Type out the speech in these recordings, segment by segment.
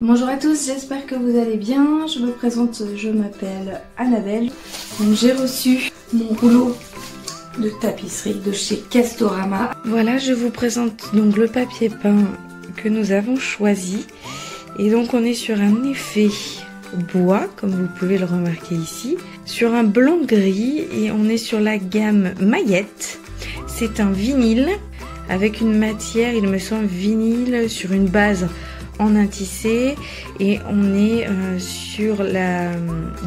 Bonjour à tous, j'espère que vous allez bien. Je me présente, je m'appelle Annabelle. J'ai reçu mon rouleau de tapisserie de chez Castorama. Voilà, je vous présente donc le papier peint que nous avons choisi. Et donc on est sur un effet bois, comme vous pouvez le remarquer ici, sur un blanc gris et on est sur la gamme Maillette. C'est un vinyle avec une matière, il me semble, vinyle sur une base en un tissé et on est euh, sur la euh,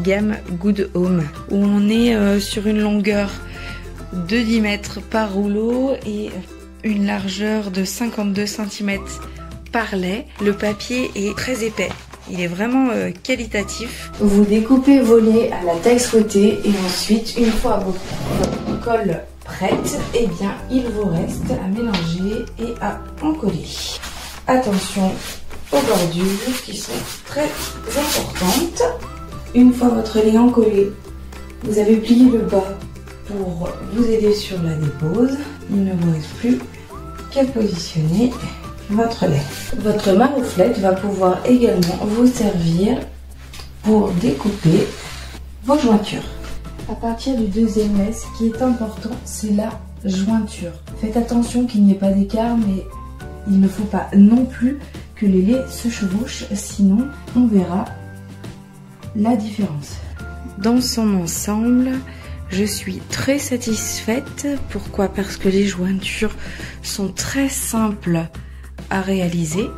gamme Good Home où on est euh, sur une longueur de 10 mètres par rouleau et une largeur de 52 cm par lait. Le papier est très épais. Il est vraiment qualitatif. Vous découpez vos laits à la taille souhaitée et ensuite, une fois votre colle prête, eh bien, il vous reste à mélanger et à encoller. Attention aux bordures qui sont très importantes. Une fois votre lait encollé, vous avez plié le bas pour vous aider sur la dépose. Il ne vous reste plus qu'à positionner votre lait. Votre marouflette va pouvoir également vous servir pour découper vos jointures. À partir du deuxième lait, ce qui est important, c'est la jointure. Faites attention qu'il n'y ait pas d'écart, mais il ne faut pas non plus que les se chevauchent, sinon on verra la différence. Dans son ensemble, je suis très satisfaite. Pourquoi? Parce que les jointures sont très simples à réaliser.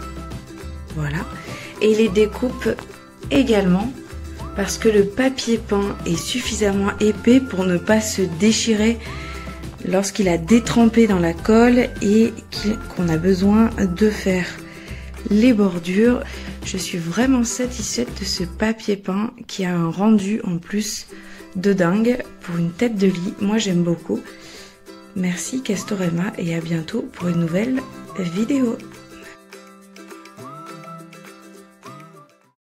Voilà. Et les découpes également parce que le papier peint est suffisamment épais pour ne pas se déchirer lorsqu'il a détrempé dans la colle et qu'on a besoin de faire les bordures. Je suis vraiment satisfaite de ce papier peint qui a un rendu en plus de dingue pour une tête de lit. Moi j'aime beaucoup. Merci Castorama et à bientôt pour une nouvelle vidéo.